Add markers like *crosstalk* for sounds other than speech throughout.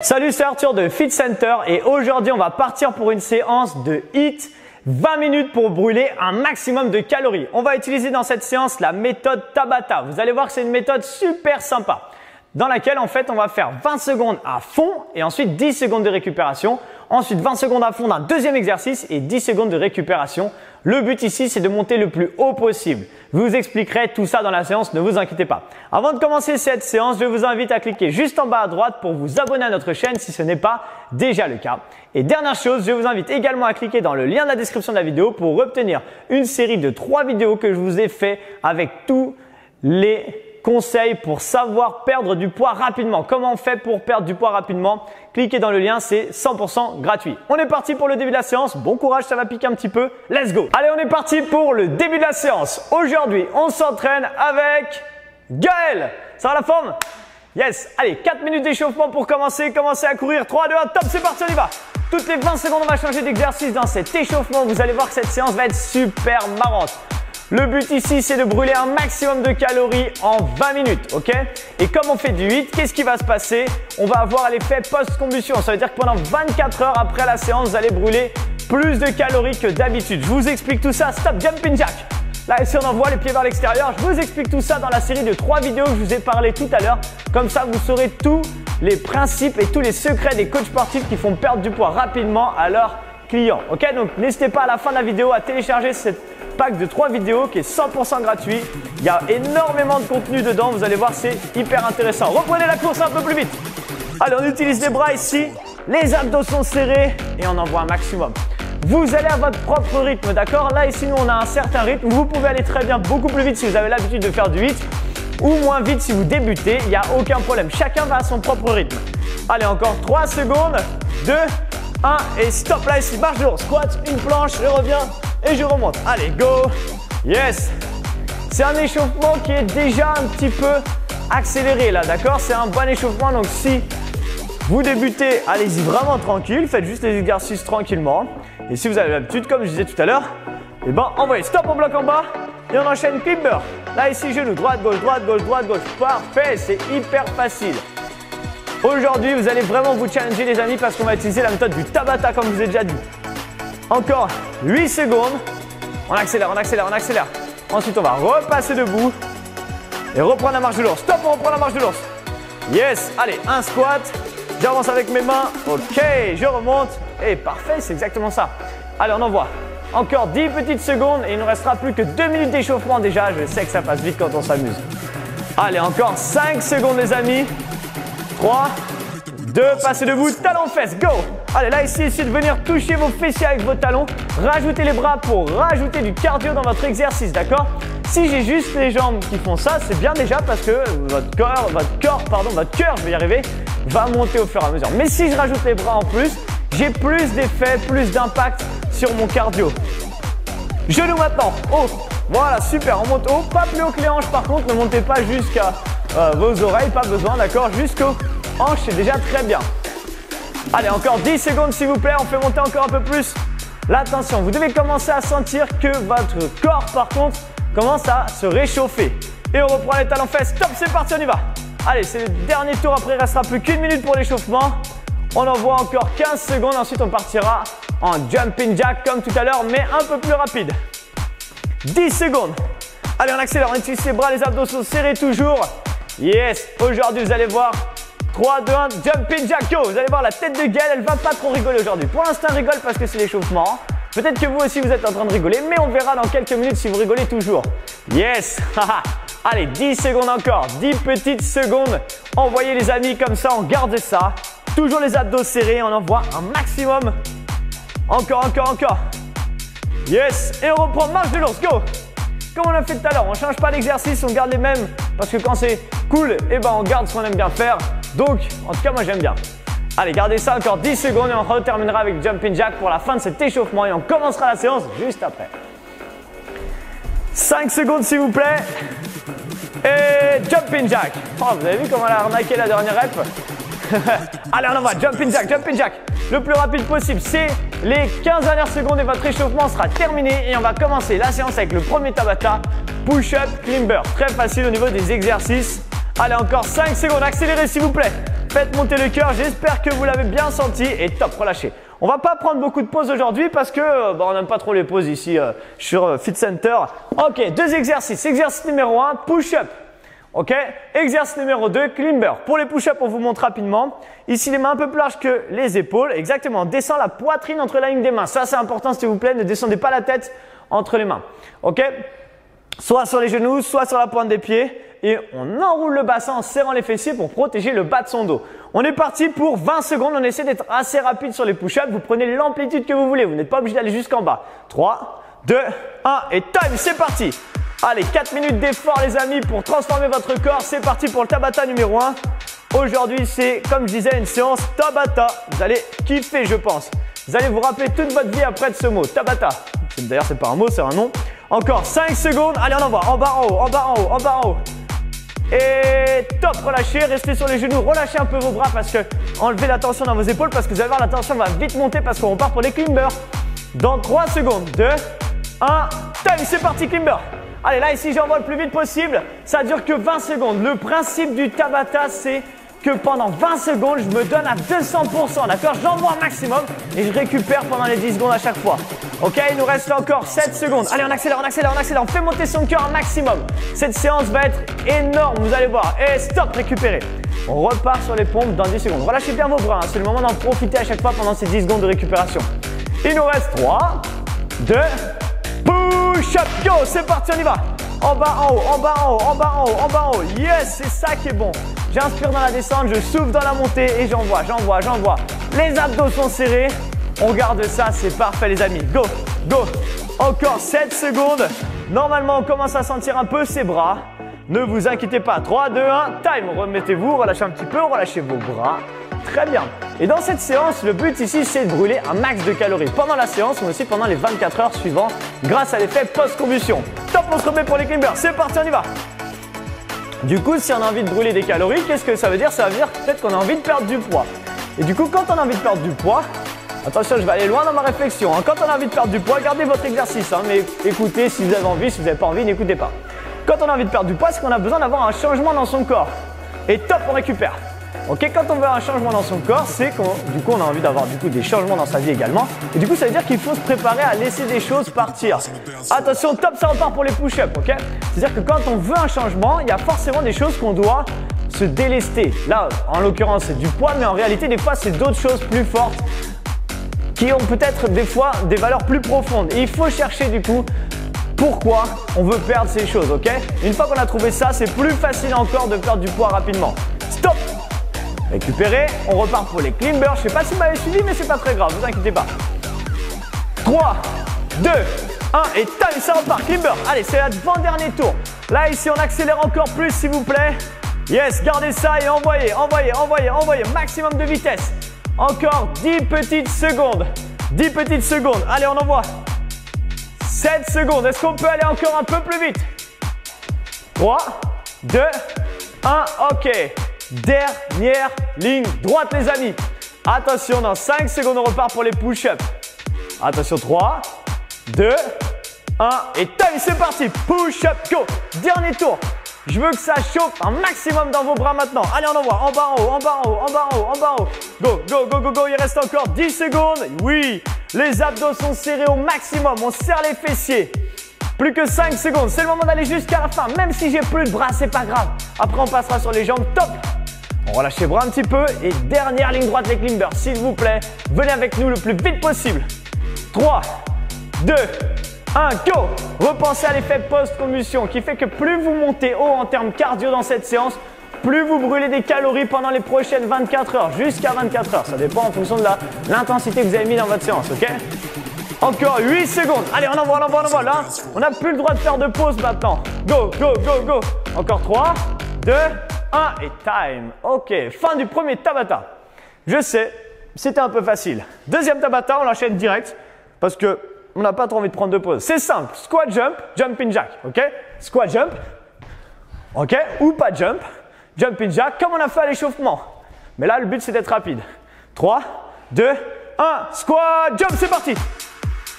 Salut, c'est Arthur de Fit Center et aujourd'hui on va partir pour une séance de HIT 20 minutes pour brûler un maximum de calories. On va utiliser dans cette séance la méthode Tabata. Vous allez voir que c'est une méthode super sympa dans laquelle en fait on va faire 20 secondes à fond et ensuite 10 secondes de récupération. Ensuite 20 secondes à fond d'un deuxième exercice et 10 secondes de récupération. Le but ici c'est de monter le plus haut possible. Je vous expliquerai tout ça dans la séance, ne vous inquiétez pas. Avant de commencer cette séance, je vous invite à cliquer juste en bas à droite pour vous abonner à notre chaîne si ce n'est pas déjà le cas. Et dernière chose, je vous invite également à cliquer dans le lien de la description de la vidéo pour obtenir une série de trois vidéos que je vous ai fait avec tous les conseils pour savoir perdre du poids rapidement. Comment on fait pour perdre du poids rapidement Cliquez dans le lien, c'est 100% gratuit. On est parti pour le début de la séance. Bon courage, ça va piquer un petit peu. Let's go Allez, on est parti pour le début de la séance. Aujourd'hui, on s'entraîne avec Gaël. Ça va la forme Yes Allez, 4 minutes d'échauffement pour commencer. Commencez à courir. 3, 2, 1, top, c'est parti, on y va toutes les 20 secondes, on va changer d'exercice dans cet échauffement. Vous allez voir que cette séance va être super marrante. Le but ici, c'est de brûler un maximum de calories en 20 minutes, ok? Et comme on fait du 8, qu'est-ce qui va se passer? On va avoir l'effet post-combustion. Ça veut dire que pendant 24 heures après la séance, vous allez brûler plus de calories que d'habitude. Je vous explique tout ça. Stop jumping jack. Là, ici, on envoie les pieds vers l'extérieur. Je vous explique tout ça dans la série de 3 vidéos que je vous ai parlé tout à l'heure. Comme ça, vous saurez tous les principes et tous les secrets des coachs sportifs qui font perdre du poids rapidement à leurs clients. Ok? Donc, n'hésitez pas à la fin de la vidéo à télécharger cette pack de 3 vidéos qui est 100% gratuit. Il y a énormément de contenu dedans, vous allez voir, c'est hyper intéressant. Reprenez la course un peu plus vite. Allez, on utilise les bras ici, les abdos sont serrés et on envoie un maximum. Vous allez à votre propre rythme, d'accord? Là, ici, nous, on a un certain rythme. Vous pouvez aller très bien, beaucoup plus vite si vous avez l'habitude de faire du 8 ou moins vite si vous débutez. Il n'y a aucun problème. Chacun va à son propre rythme. Allez, encore 3 secondes. 2, 1 et stop. Là, ici, marche. Squat, une planche, je reviens et je remonte. Allez, go Yes C'est un échauffement qui est déjà un petit peu accéléré là, d'accord? C'est un bon échauffement, donc si vous débutez, allez-y vraiment tranquille, faites juste les exercices tranquillement. Et si vous avez l'habitude, comme je disais tout à l'heure, eh ben envoyez stop en bloc en bas et on enchaîne climber. Là ici genou, droite, gauche, droite, gauche, droite, gauche. Parfait, c'est hyper facile. Aujourd'hui, vous allez vraiment vous challenger les amis parce qu'on va utiliser la méthode du Tabata comme je vous ai déjà dit. Encore 8 secondes. On accélère, on accélère, on accélère. Ensuite, on va repasser debout et reprendre la marche de l'ours. Stop, on reprend la marche de l'ours. Yes, allez, un squat. J'avance avec mes mains. Ok, je remonte. Et parfait, c'est exactement ça. Allez, on envoie. Encore 10 petites secondes et il ne restera plus que 2 minutes d'échauffement déjà. Je sais que ça passe vite quand on s'amuse. Allez, encore 5 secondes les amis. 3, 2, passez debout, talons fesses, go Allez, là ici, essayez de venir toucher vos fessiers avec vos talons. Rajoutez les bras pour rajouter du cardio dans votre exercice, d'accord? Si j'ai juste les jambes qui font ça, c'est bien déjà parce que votre corps, votre corps, pardon, votre cœur, je vais y arriver, va monter au fur et à mesure. Mais si je rajoute les bras en plus, j'ai plus d'effet, plus d'impact sur mon cardio. Genoux maintenant, haut. Voilà, super, on monte haut. Pas plus haut que les hanches par contre, ne montez pas jusqu'à euh, vos oreilles, pas besoin, d'accord? Jusqu'aux hanches, c'est déjà très bien. Allez, encore 10 secondes s'il vous plaît, on fait monter encore un peu plus l'attention. Vous devez commencer à sentir que votre corps, par contre, commence à se réchauffer. Et on reprend les talons fesses. Top, c'est parti, on y va. Allez, c'est le dernier tour. Après, il restera plus qu'une minute pour l'échauffement. On envoie encore 15 secondes. Ensuite, on partira en jumping jack comme tout à l'heure, mais un peu plus rapide. 10 secondes. Allez, on accélère. On utilise les bras, les abdos sont serrés toujours. Yes, aujourd'hui, vous allez voir 3, 2, 1, jumping jack, yo Vous allez voir, la tête de Gaël, elle va pas trop rigoler aujourd'hui. Pour l'instant, rigole parce que c'est l'échauffement. Peut-être que vous aussi, vous êtes en train de rigoler, mais on verra dans quelques minutes si vous rigolez toujours. Yes *laughs* Allez, 10 secondes encore, 10 petites secondes. Envoyez les amis comme ça, on garde ça. Toujours les abdos serrés, on envoie un maximum. Encore, encore, encore. Yes Et on reprend marche de l'ours, go Comme on a fait tout à l'heure, on change pas d'exercice, on garde les mêmes. Parce que quand c'est cool, eh ben on garde ce qu'on aime bien faire. Donc, en tout cas, moi j'aime bien. Allez, gardez ça encore 10 secondes et on reterminera avec Jumping Jack pour la fin de cet échauffement et on commencera la séance juste après. 5 secondes s'il vous plaît. Et Jumping Jack. Oh, vous avez vu comment elle a arnaqué la dernière rep? *laughs* Allez, on envoie Jumping Jack, Jumping Jack. Le plus rapide possible, c'est les 15 dernières secondes et votre échauffement sera terminé et on va commencer la séance avec le premier Tabata, push-up, climber. Très facile au niveau des exercices. Allez, encore 5 secondes. Accélérez s'il vous plaît. Faites monter le cœur, j'espère que vous l'avez bien senti et top, relâchez. On va pas prendre beaucoup de pauses aujourd'hui parce que euh, bah, on n'aime pas trop les pauses ici euh, sur euh, Fit Center. Ok, deux exercices. Exercice numéro 1, push-up. Ok? Exercice numéro 2, climber. Pour les push-up, on vous montre rapidement. Ici, les mains un peu plus larges que les épaules. Exactement. Descend la poitrine entre la ligne des mains. Ça, c'est important, s'il vous plaît. Ne descendez pas la tête entre les mains. Ok? Soit sur les genoux, soit sur la pointe des pieds. Et on enroule le bassin en serrant les fessiers pour protéger le bas de son dos. On est parti pour 20 secondes. On essaie d'être assez rapide sur les push-ups. Vous prenez l'amplitude que vous voulez. Vous n'êtes pas obligé d'aller jusqu'en bas. 3, 2, 1 et time. C'est parti. Allez, 4 minutes d'effort les amis pour transformer votre corps. C'est parti pour le Tabata numéro 1. Aujourd'hui, c'est comme je disais une séance Tabata. Vous allez kiffer, je pense. Vous allez vous rappeler toute votre vie après de ce mot, Tabata. D'ailleurs, c'est pas un mot, c'est un nom. Encore 5 secondes. Allez, on envoie. En bas, en haut, en bas, en haut, en bas, en haut. Et top, relâchez, restez sur les genoux, relâchez un peu vos bras parce que enlevez la tension dans vos épaules parce que vous allez voir la tension va vite monter parce qu'on part pour les climbers. Dans 3 secondes, 2, 1, time, c'est parti climber. Allez, là ici j'envoie le plus vite possible. Ça dure que 20 secondes. Le principe du Tabata, c'est que pendant 20 secondes, je me donne à 200%, d'accord? J'envoie un maximum et je récupère pendant les 10 secondes à chaque fois. Ok, il nous reste encore 7 secondes. Allez, on accélère, on accélère, on accélère. On fait monter son cœur un maximum. Cette séance va être énorme, vous allez voir. Et stop, récupérer. On repart sur les pompes dans 10 secondes. Relâchez bien vos bras, hein. c'est le moment d'en profiter à chaque fois pendant ces 10 secondes de récupération. Il nous reste 3, 2, push-up, go, c'est parti, on y va. En bas, en haut, en bas, en haut, en bas, en haut, en bas, en haut. Yes, c'est ça qui est bon. J'inspire dans la descente, je souffle dans la montée et j'envoie, j'envoie, j'envoie. Les abdos sont serrés. On garde ça, c'est parfait les amis. Go, go. Encore 7 secondes. Normalement, on commence à sentir un peu ses bras. Ne vous inquiétez pas. 3, 2, 1, time. Remettez-vous, relâchez un petit peu, relâchez vos bras. Très bien. Et dans cette séance, le but ici, c'est de brûler un max de calories pendant la séance, mais aussi pendant les 24 heures suivantes, grâce à l'effet post-combustion. Top, on se remet pour les climbers. C'est parti, on y va. Du coup, si on a envie de brûler des calories, qu'est-ce que ça veut dire? Ça veut dire peut-être qu'on a envie de perdre du poids. Et du coup, quand on a envie de perdre du poids, attention, je vais aller loin dans ma réflexion. Hein. Quand on a envie de perdre du poids, gardez votre exercice, hein, mais écoutez si vous avez envie, si vous n'avez pas envie, n'écoutez pas. Quand on a envie de perdre du poids, c'est qu'on a besoin d'avoir un changement dans son corps? Et top, on récupère. Ok, quand on veut un changement dans son corps, c'est qu'on du coup on a envie d'avoir du coup des changements dans sa vie également. Et du coup, ça veut dire qu'il faut se préparer à laisser des choses partir. Attention, top, ça repart pour les push-ups, ok? C'est-à-dire que quand on veut un changement, il y a forcément des choses qu'on doit se délester. Là, en l'occurrence, c'est du poids, mais en réalité, des fois, c'est d'autres choses plus fortes qui ont peut-être des fois des valeurs plus profondes. Et il faut chercher du coup pourquoi on veut perdre ces choses, ok? Une fois qu'on a trouvé ça, c'est plus facile encore de perdre du poids rapidement. Récupérez, on repart pour les climbers. Je sais pas si vous m'avez suivi, mais c'est pas très grave, vous inquiétez pas. 3, 2, 1 et ça repart. Climber, allez, c'est l'avant-dernier tour. Là, ici, on accélère encore plus, s'il vous plaît. Yes, gardez ça et envoyez, envoyez, envoyez, envoyez. Maximum de vitesse. Encore 10 petites secondes. 10 petites secondes. Allez, on envoie. 7 secondes. Est-ce qu'on peut aller encore un peu plus vite? 3, 2, 1. OK. Dernière ligne droite, les amis. Attention, dans 5 secondes, on repart pour les push-ups. Attention, 3, 2, 1 et time, c'est parti. Push-up, go. Dernier tour. Je veux que ça chauffe un maximum dans vos bras maintenant. Allez, on envoie. En bas, en haut, en bas, en haut, en bas, en haut, en bas, en haut. Go, go, go, go, go. Il reste encore 10 secondes. Oui, les abdos sont serrés au maximum. On serre les fessiers. Plus que 5 secondes. C'est le moment d'aller jusqu'à la fin. Même si j'ai plus de bras, c'est pas grave. Après, on passera sur les jambes. Top. On relâche les bras un petit peu et dernière ligne droite les climbers, s'il vous plaît. Venez avec nous le plus vite possible. 3, 2, 1, go Repensez à l'effet post-combustion qui fait que plus vous montez haut en termes cardio dans cette séance, plus vous brûlez des calories pendant les prochaines 24 heures, jusqu'à 24 heures. Ça dépend en fonction de l'intensité que vous avez mis dans votre séance, ok? Encore 8 secondes. Allez, on envoie, on envoie, on envoie. Là, on n'a plus le droit de faire de pause maintenant. Go, go, go, go. Encore 3, 2, 1 et time. Ok, fin du premier Tabata. Je sais, c'était un peu facile. Deuxième Tabata, on l'enchaîne direct parce que on n'a pas trop envie de prendre de pause. C'est simple, squat jump, jumping jack, ok? Squat jump, ok? Ou pas jump, jumping jack, comme on a fait à l'échauffement. Mais là, le but c'est d'être rapide. 3, 2, 1, squat jump, c'est parti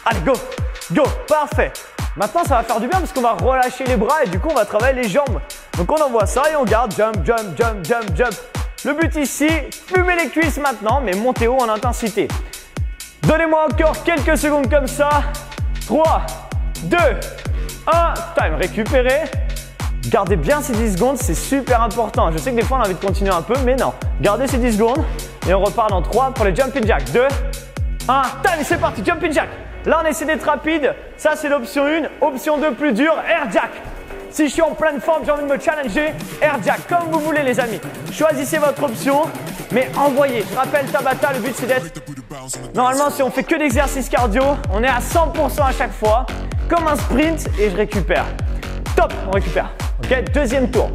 Allez, go, go, parfait. Maintenant, ça va faire du bien parce qu'on va relâcher les bras et du coup, on va travailler les jambes. Donc, on envoie ça et on garde jump, jump, jump, jump, jump. Le but ici, fumer les cuisses maintenant, mais montez haut en intensité. Donnez-moi encore quelques secondes comme ça. 3, 2, 1. Time, récupérez. Gardez bien ces 10 secondes, c'est super important. Je sais que des fois on a envie de continuer un peu, mais non. Gardez ces 10 secondes et on repart dans 3 pour les jumping jacks. 2, 1, time, c'est parti, jumping jack. Là on essaie d'être rapide, ça c'est l'option 1. Option 2 plus dure, air jack. Si je suis en pleine forme, j'ai envie de me challenger, air jack, comme vous voulez les amis. Choisissez votre option, mais envoyez. Je rappelle Tabata, le but c'est d'être... Normalement si on fait que d'exercices cardio, on est à 100% à chaque fois, comme un sprint et je récupère. Top, on récupère. Ok, deuxième tour.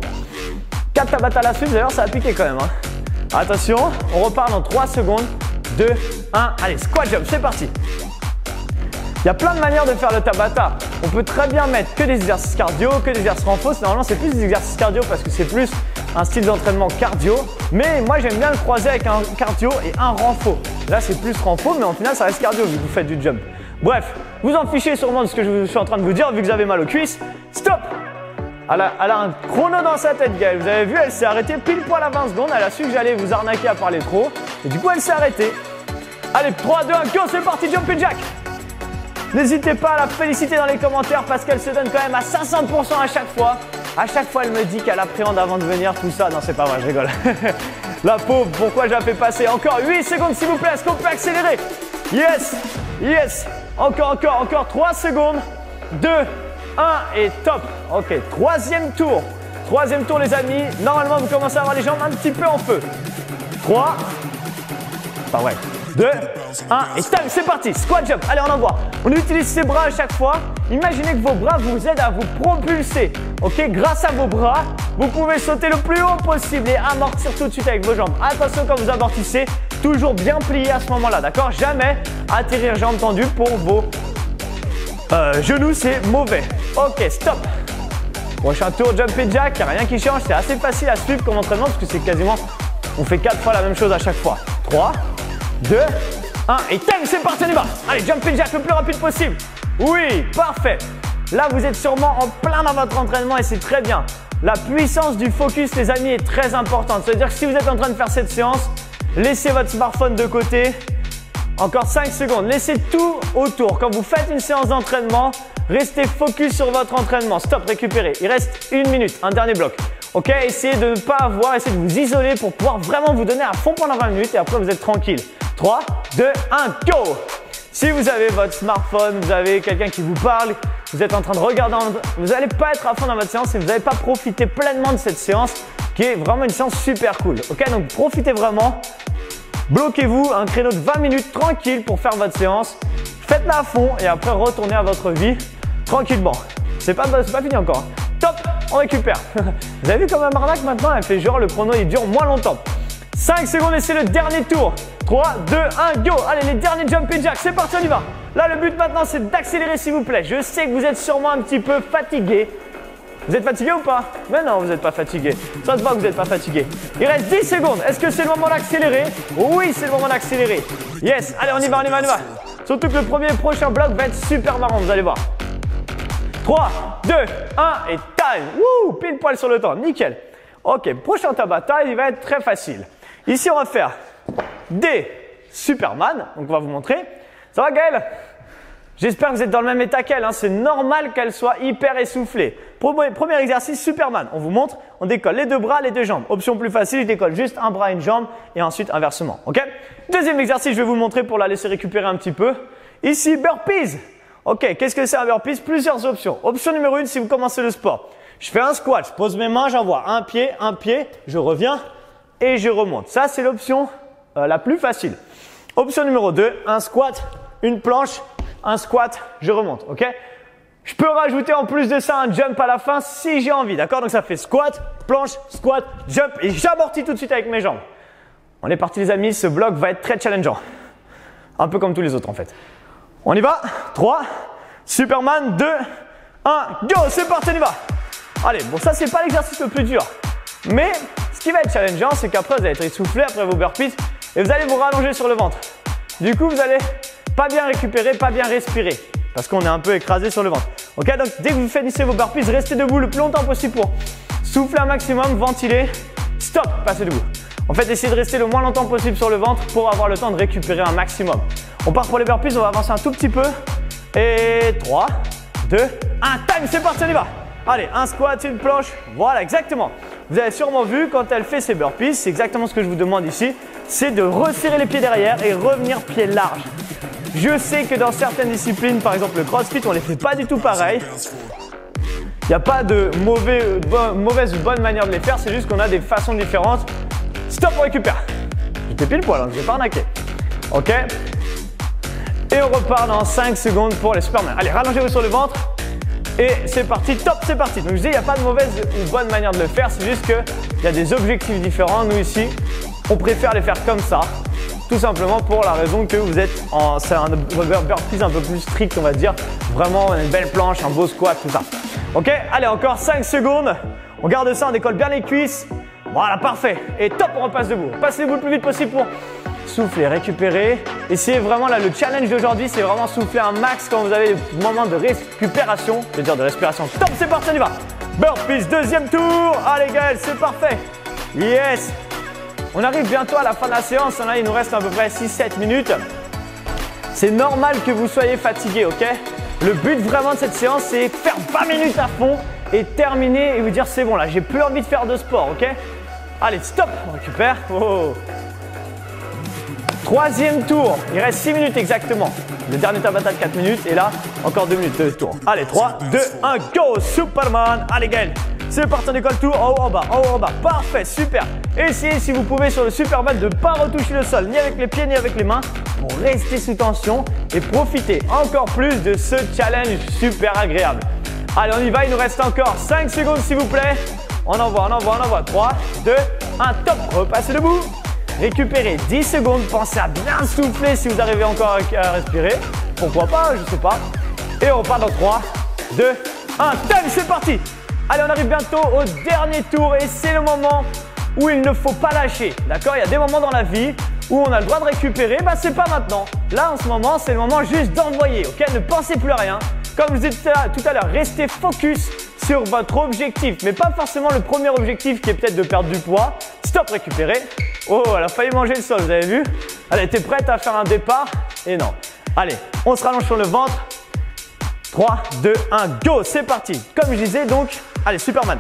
4 Tabata à la suite, d'ailleurs ça a piqué quand même. Hein. Attention, on repart dans 3 secondes. 2, 1, allez, squat jump, c'est parti. Il y a plein de manières de faire le Tabata. On peut très bien mettre que des exercices cardio, que des exercices renfo. Normalement, c'est plus des exercices cardio parce que c'est plus un style d'entraînement cardio. Mais moi, j'aime bien le croiser avec un cardio et un renfo. Là, c'est plus renfo, mais en final, ça reste cardio vu que vous faites du jump. Bref, vous en fichez sûrement de ce que je suis en train de vous dire vu que vous avez mal aux cuisses. Stop elle a, elle a, un chrono dans sa tête, Gaëlle. Vous avez vu, elle s'est arrêtée pile poil à 20 secondes. Elle a su que j'allais vous arnaquer à parler trop. Et du coup, elle s'est arrêtée. Allez, 3, 2, 1, go, c'est parti, jumping jack N'hésitez pas à la féliciter dans les commentaires parce qu'elle se donne quand même à 500% à chaque fois. À chaque fois, elle me dit qu'elle appréhende avant de venir tout ça. Non, c'est pas vrai, je rigole. *laughs* la pauvre, pourquoi je la fais passer Encore 8 secondes, s'il vous plaît? Est-ce qu'on peut accélérer? Yes, yes. Encore, encore, encore 3 secondes. 2, 1 et top. Ok, troisième tour. Troisième tour, les amis. Normalement, vous commencez à avoir les jambes un petit peu en feu. 3, pas vrai. 2, 1 et time, c'est parti, squat jump, allez on envoie. On utilise ses bras à chaque fois. Imaginez que vos bras vous aident à vous propulser. Ok, grâce à vos bras, vous pouvez sauter le plus haut possible et amortir tout de suite avec vos jambes. Attention quand vous amortissez, toujours bien plié à ce moment-là, d'accord? Jamais atterrir jambes tendues pour vos euh, genoux, c'est mauvais. Ok, stop. Prochain tour jumping jack, il rien qui change, c'est assez facile à suivre comme entraînement parce que c'est quasiment, on fait 4 fois la même chose à chaque fois. 3, 2, 1 et time, c'est parti, on y va. Allez, jumping jack le plus rapide possible. Oui, parfait. Là, vous êtes sûrement en plein dans votre entraînement et c'est très bien. La puissance du focus, les amis, est très importante. C'est-à-dire que si vous êtes en train de faire cette séance, laissez votre smartphone de côté. Encore 5 secondes. Laissez tout autour. Quand vous faites une séance d'entraînement, restez focus sur votre entraînement. Stop, récupérez. Il reste une minute, un dernier bloc. Ok, essayez de ne pas avoir, essayez de vous isoler pour pouvoir vraiment vous donner à fond pendant 20 minutes et après vous êtes tranquille. 3, 2, 1, go Si vous avez votre smartphone, vous avez quelqu'un qui vous parle, vous êtes en train de regarder, vous n'allez pas être à fond dans votre séance et vous n'allez pas profiter pleinement de cette séance qui est vraiment une séance super cool. Ok, donc profitez vraiment. Bloquez-vous un créneau de 20 minutes tranquille pour faire votre séance. Faites-la à fond et après retournez à votre vie tranquillement. C'est pas, pas fini encore. Top, on récupère. *laughs* Vous avez vu comme un arnaque maintenant, elle fait genre le chrono il dure moins longtemps. 5 secondes et c'est le dernier tour. 3, 2, 1, go Allez, les derniers jumping jacks, c'est parti, on y va Là, le but maintenant, c'est d'accélérer, s'il vous plaît. Je sais que vous êtes sûrement un petit peu fatigué. Vous êtes fatigué ou pas? Mais non, vous n'êtes pas fatigué. Ça se voit que vous n'êtes pas fatigué. Il reste 10 secondes. Est-ce que c'est le moment d'accélérer? Oui, c'est le moment d'accélérer. Yes, allez, on y va, on y va, on y va. Surtout que le premier prochain bloc va être super marrant, vous allez voir. 3, 2, 1 et time Wouh Pile poil sur le temps, nickel. Ok, prochain Tabata, il va être très facile. Ici, on va faire des Superman. Donc, on va vous montrer. Ça va, Gaël? J'espère que vous êtes dans le même état qu'elle. Hein. C'est normal qu'elle soit hyper essoufflée. Premier exercice, Superman. On vous montre, on décolle les deux bras, les deux jambes. Option plus facile, je décolle juste un bras et une jambe et ensuite inversement. Ok? Deuxième exercice, je vais vous montrer pour la laisser récupérer un petit peu. Ici, burpees. Ok, qu'est-ce que c'est un burpees? Plusieurs options. Option numéro une, si vous commencez le sport. Je fais un squat, je pose mes mains, j'envoie un pied, un pied, je reviens et je remonte. Ça, c'est l'option euh, la plus facile. Option numéro 2, un squat, une planche, un squat, je remonte. Ok? Je peux rajouter en plus de ça un jump à la fin si j'ai envie. D'accord? Donc ça fait squat, planche, squat, jump et j'amortis tout de suite avec mes jambes. On est parti les amis, ce bloc va être très challengeant. Un peu comme tous les autres en fait. On y va? 3, Superman, 2, 1, go C'est parti, on y va Allez, bon ça c'est pas l'exercice le plus dur. Mais ce qui va être challengeant, c'est qu'après vous allez être essoufflé après vos burpees et vous allez vous rallonger sur le ventre. Du coup, vous allez pas bien récupérer, pas bien respirer parce qu'on est un peu écrasé sur le ventre. Ok, donc dès que vous finissez vos burpees, restez debout le plus longtemps possible pour souffler un maximum, ventiler. Stop, passez debout. En fait, essayez de rester le moins longtemps possible sur le ventre pour avoir le temps de récupérer un maximum. On part pour les burpees, on va avancer un tout petit peu. Et 3, 2, 1, time, c'est parti, on y va. Allez, un squat, une planche. Voilà, exactement. Vous avez sûrement vu quand elle fait ses burpees, c'est exactement ce que je vous demande ici, c'est de resserrer les pieds derrière et revenir pied large. Je sais que dans certaines disciplines, par exemple le crossfit, on les fait pas du tout pareil. Il n'y a pas de mauvaise ou bonne manière de les faire, c'est juste qu'on a des façons différentes. Stop, on récupère. J'étais pile poil, hein, je vais pas arnaquer. Ok Et on repart dans 5 secondes pour les Superman. Allez, rallongez-vous sur le ventre. Et c'est parti, top, c'est parti. Donc je dis, il n'y a pas de mauvaise ou bonne manière de le faire, c'est juste qu'il y a des objectifs différents. Nous ici, on préfère les faire comme ça, tout simplement pour la raison que vous êtes en. C'est un burpees un peu plus strict, on va dire. Vraiment, une belle planche, un beau squat, tout ça. Ok Allez, encore 5 secondes. On garde ça, on décolle bien les cuisses. Voilà, parfait. Et top, on repasse debout. Passez-vous le plus vite possible pour souffler, récupérer. Et c'est vraiment là, le challenge d'aujourd'hui, c'est vraiment souffler un max quand vous avez des moments de récupération. Je veux dire de respiration. Top, c'est parti, on y va. Burpees, deuxième tour. Allez, Gaël, c'est parfait. Yes. On arrive bientôt à la fin de la séance. Là, il nous reste à peu près 6-7 minutes. C'est normal que vous soyez fatigué, ok? Le but vraiment de cette séance, c'est faire 20 minutes à fond et terminer et vous dire c'est bon là, j'ai plus envie de faire de sport, ok? Allez, stop, on récupère. Oh. Troisième tour, il reste 6 minutes exactement. Le dernier tabata de 4 minutes et là, encore 2 minutes de tour. Allez, 3, 2, 1, go Superman Allez, Gaël c'est parti, on décolle tout en haut, en bas, en haut, en bas. Parfait, super. Essayez si vous pouvez sur le Superman de ne pas retoucher le sol, ni avec les pieds, ni avec les mains, pour rester sous tension et profiter encore plus de ce challenge super agréable. Allez, on y va, il nous reste encore 5 secondes s'il vous plaît. On envoie, on envoie, on envoie. 3, 2, 1, top. Repassez debout. Récupérez 10 secondes. Pensez à bien souffler si vous arrivez encore à respirer. Pourquoi pas, je sais pas. Et on repart dans 3, 2, 1, time, c'est parti. Allez, on arrive bientôt au dernier tour et c'est le moment où il ne faut pas lâcher. D'accord? Il y a des moments dans la vie où on a le droit de récupérer. Bah, c'est pas maintenant. Là, en ce moment, c'est le moment juste d'envoyer. Ok? Ne pensez plus à rien. Comme je dit tout à l'heure, restez focus sur votre objectif, mais pas forcément le premier objectif qui est peut-être de perdre du poids. Stop, récupérer. Oh, elle a failli manger le sol, vous avez vu? Elle était prête à faire un départ et non. Allez, on se rallonge sur le ventre. 3, 2, 1, go, c'est parti. Comme je disais donc, allez, Superman.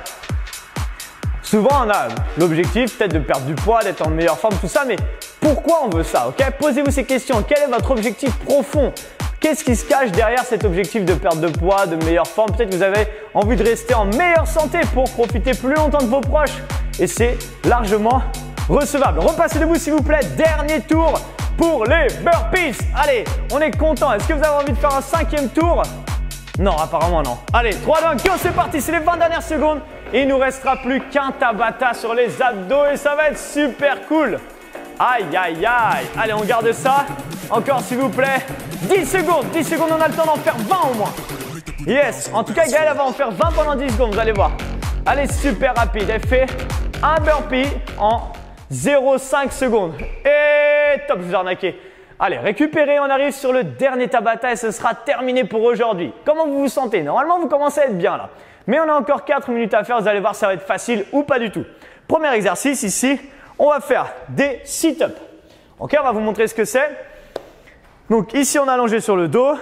Souvent, on a l'objectif peut-être de perdre du poids, d'être en meilleure forme, tout ça, mais pourquoi on veut ça ok? Posez-vous ces questions. Quel est votre objectif profond? Qu'est-ce qui se cache derrière cet objectif de perte de poids, de meilleure forme? Peut-être que vous avez envie de rester en meilleure santé pour profiter plus longtemps de vos proches. Et c'est largement recevable. Repassez debout s'il vous plaît. Dernier tour pour les burpees. Allez, on est content. Est-ce que vous avez envie de faire un cinquième tour? Non, apparemment non. Allez, 3, 2, 1, go, c'est parti, c'est les 20 dernières secondes. Il nous restera plus qu'un tabata sur les abdos et ça va être super cool. Aïe, aïe, aïe. Allez, on garde ça. Encore, s'il vous plaît. 10 secondes, 10 secondes, on a le temps d'en faire 20 au moins. Yes, en tout cas, Gaëlle va en faire 20 pendant 10 secondes, vous allez voir. Allez, super rapide. Elle fait un burpee en 0,5 secondes. Et top, vous ai arnaqué. Allez, récupérez, on arrive sur le dernier Tabata et ce sera terminé pour aujourd'hui. Comment vous vous sentez? Normalement, vous commencez à être bien là. Mais on a encore 4 minutes à faire, vous allez voir, ça va être facile ou pas du tout. Premier exercice ici, on va faire des sit-ups. Ok, on va vous montrer ce que c'est. Donc ici, on a allongé sur le dos.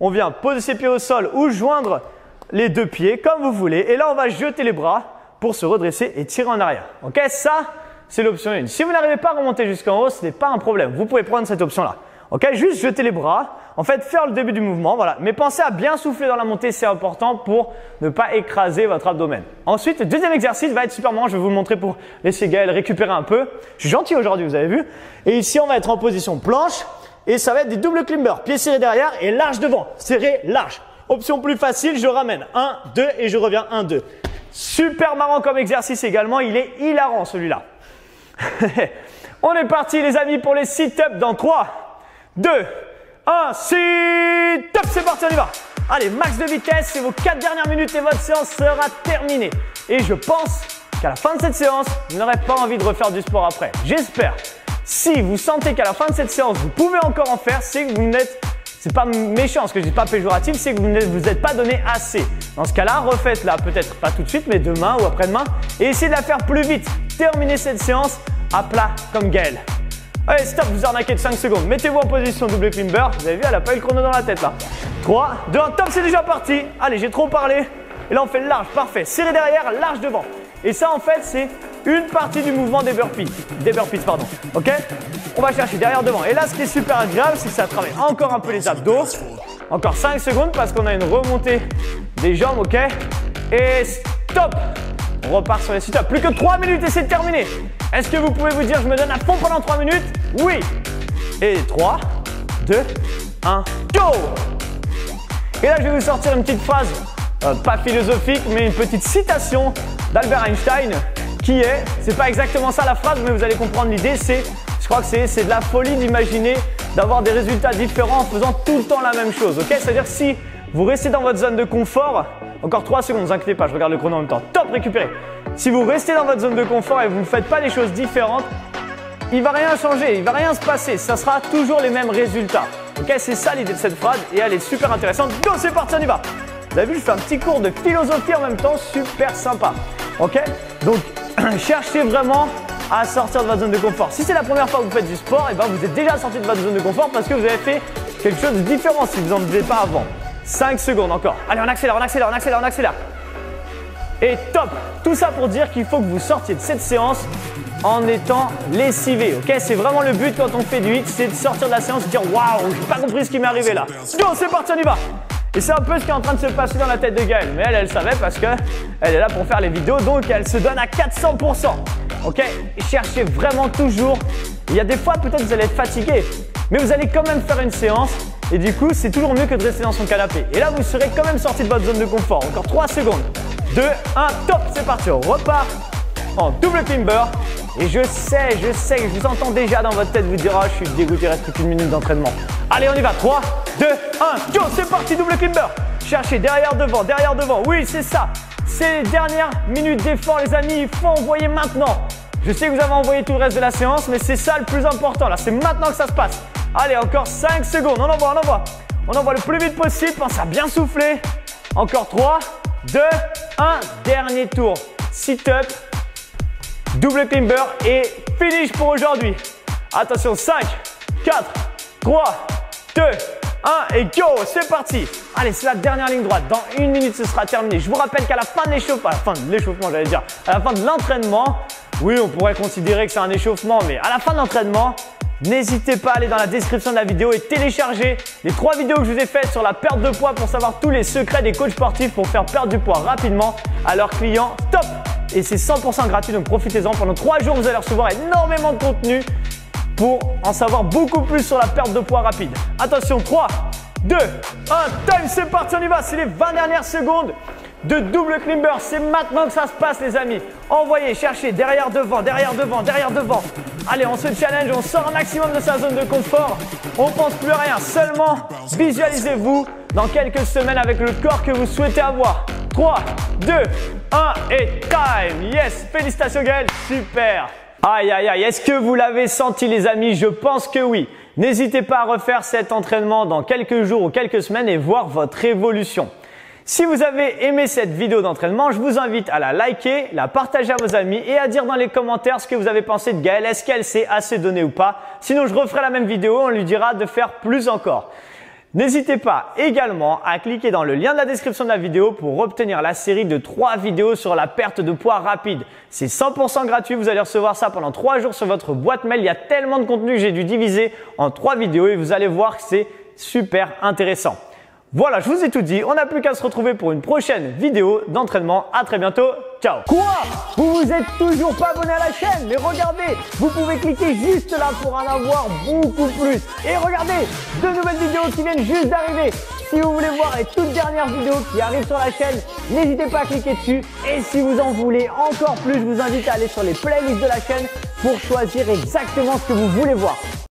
On vient poser ses pieds au sol ou joindre les deux pieds comme vous voulez. Et là, on va jeter les bras pour se redresser et tirer en arrière. Ok, ça, c'est l'option 1. Si vous n'arrivez pas à remonter jusqu'en haut, ce n'est pas un problème. Vous pouvez prendre cette option-là. Ok, juste jeter les bras. En fait, faire le début du mouvement, voilà. Mais pensez à bien souffler dans la montée, c'est important pour ne pas écraser votre abdomen. Ensuite, le deuxième exercice va être super marrant. Je vais vous le montrer pour laisser Gaël récupérer un peu. Je suis gentil aujourd'hui, vous avez vu. Et ici, on va être en position planche. Et ça va être des doubles climbers. Pieds serrés derrière et large devant. Serré, large. Option plus facile, je ramène 1, 2 et je reviens 1, 2. Super marrant comme exercice également. Il est hilarant celui-là. *laughs* On est parti les amis pour les sit-ups dans 3, 2, 1, sit-up, c'est parti, on y va. Allez, max de vitesse, c'est vos 4 dernières minutes et votre séance sera terminée. Et je pense qu'à la fin de cette séance, vous n'aurez pas envie de refaire du sport après. J'espère. Si vous sentez qu'à la fin de cette séance, vous pouvez encore en faire, c'est que vous n'êtes c'est pas méchant, ce que je dis pas péjoratif, c'est que vous ne vous êtes pas donné assez. Dans ce cas-là, refaites-la peut-être pas tout de suite, mais demain ou après-demain, et essayez de la faire plus vite. Terminez cette séance à plat comme Gaël. Allez, stop, vous arnaquez de 5 secondes. Mettez-vous en position double climber. Vous avez vu, elle a pas eu le chrono dans la tête là. 3, 2, 1, top, c'est déjà parti. Allez, j'ai trop parlé. Et là, on fait large, parfait. Serré derrière, large devant. Et ça, en fait, c'est une partie du mouvement des burpees. Des burpees, pardon. Ok? On va chercher derrière devant. Et là, ce qui est super agréable, c'est que ça travaille encore un peu les abdos. Encore 5 secondes parce qu'on a une remontée des jambes, ok? Et stop On repart sur les sit-ups. Plus que 3 minutes et c'est terminé. Est-ce que vous pouvez vous dire je me donne à fond pendant 3 minutes? Oui. Et 3, 2, 1, go! Et là, je vais vous sortir une petite phrase, euh, pas philosophique, mais une petite citation d'Albert Einstein qui est, c'est pas exactement ça la phrase, mais vous allez comprendre l'idée, c'est, je crois que c'est de la folie d'imaginer d'avoir des résultats différents en faisant tout le temps la même chose. Ok? C'est-à-dire si vous restez dans votre zone de confort, encore 3 secondes, ne vous inquiétez pas, je regarde le chrono en même temps. Top, récupéré. Si vous restez dans votre zone de confort et vous ne faites pas des choses différentes, il va rien changer, il va rien se passer, ça sera toujours les mêmes résultats. Ok, c'est ça l'idée de cette phrase et elle est super intéressante. Go, c'est parti, on y va. Vous avez vu, je fais un petit cours de philosophie en même temps, super sympa. Ok, donc *clears throat* cherchez vraiment à sortir de votre zone de confort. Si c'est la première fois que vous faites du sport, et eh ben vous êtes déjà sorti de votre zone de confort parce que vous avez fait quelque chose de différent si vous n'en faisiez pas avant. 5 secondes encore. Allez, on accélère, on accélère, on accélère, on accélère. Et top Tout ça pour dire qu'il faut que vous sortiez de cette séance en étant lessivé. Ok? C'est vraiment le but quand on fait du hit, c'est de sortir de la séance et dire waouh, j'ai pas compris ce qui m'est arrivé là. Go, c'est parti, on y va et c'est un peu ce qui est en train de se passer dans la tête de Gaëlle. Mais elle, elle savait parce que elle est là pour faire les vidéos, donc elle se donne à 400%. Ok? Cherchez vraiment toujours. Il y a des fois, peut-être vous allez être fatigué, mais vous allez quand même faire une séance. Et du coup, c'est toujours mieux que de rester dans son canapé. Et là, vous serez quand même sorti de votre zone de confort. Encore 3 secondes. 2, 1, top, c'est parti. On repart en double timber. Et je sais, je sais, je vous entends déjà dans votre tête vous dire Ah, je suis dégoûté, il reste plus qu'une minute d'entraînement. Allez, on y va. 3, 2, 1, go, c'est parti, double timber. Cherchez derrière, devant, derrière, devant. Oui, c'est ça. C'est les dernières minutes d'effort, les amis. Il faut envoyer maintenant. Je sais que vous avez envoyé tout le reste de la séance, mais c'est ça le plus important. Là, c'est maintenant que ça se passe. Allez, encore 5 secondes. On envoie, on envoie. On envoie le plus vite possible. Pense à bien souffler. Encore 3, 2, 1. Dernier tour. Sit-up, double climber et finish pour aujourd'hui. Attention, 5, 4, 3, 2, 1 et go, c'est parti. Allez, c'est la dernière ligne droite. Dans une minute, ce sera terminé. Je vous rappelle qu'à la fin de l'échauffement, la fin de l'échauffement, j'allais dire, à la fin de l'entraînement, oui, on pourrait considérer que c'est un échauffement, mais à la fin de l'entraînement, N'hésitez pas à aller dans la description de la vidéo et télécharger les trois vidéos que je vous ai faites sur la perte de poids pour savoir tous les secrets des coachs sportifs pour faire perdre du poids rapidement à leurs clients. Top Et c'est 100% gratuit, donc profitez-en. Pendant trois jours, vous allez recevoir énormément de contenu pour en savoir beaucoup plus sur la perte de poids rapide. Attention, 3, 2, 1, time, c'est parti, on y va. C'est les 20 dernières secondes de double climber. C'est maintenant que ça se passe, les amis. Envoyez, cherchez derrière, devant, derrière, devant, derrière, devant. Allez, on se challenge, on sort un maximum de sa zone de confort. On pense plus à rien, seulement visualisez-vous dans quelques semaines avec le corps que vous souhaitez avoir. 3, 2, 1 et time. Yes, félicitations Gaël, super. Aïe, aïe, aïe, est-ce que vous l'avez senti les amis? Je pense que oui. N'hésitez pas à refaire cet entraînement dans quelques jours ou quelques semaines et voir votre évolution. Si vous avez aimé cette vidéo d'entraînement, je vous invite à la liker, la partager à vos amis et à dire dans les commentaires ce que vous avez pensé de Gaëlle. Est-ce qu'elle s'est assez donnée ou pas? Sinon, je referai la même vidéo, on lui dira de faire plus encore. N'hésitez pas également à cliquer dans le lien de la description de la vidéo pour obtenir la série de 3 vidéos sur la perte de poids rapide. C'est 100% gratuit, vous allez recevoir ça pendant 3 jours sur votre boîte mail. Il y a tellement de contenu que j'ai dû diviser en 3 vidéos et vous allez voir que c'est super intéressant. Voilà, je vous ai tout dit. On n'a plus qu'à se retrouver pour une prochaine vidéo d'entraînement. À très bientôt. Ciao. Quoi? Vous vous êtes toujours pas abonné à la chaîne? Mais regardez, vous pouvez cliquer juste là pour en avoir beaucoup plus. Et regardez, deux nouvelles vidéos qui viennent juste d'arriver. Si vous voulez voir les toutes dernières vidéos qui arrivent sur la chaîne, n'hésitez pas à cliquer dessus. Et si vous en voulez encore plus, je vous invite à aller sur les playlists de la chaîne pour choisir exactement ce que vous voulez voir.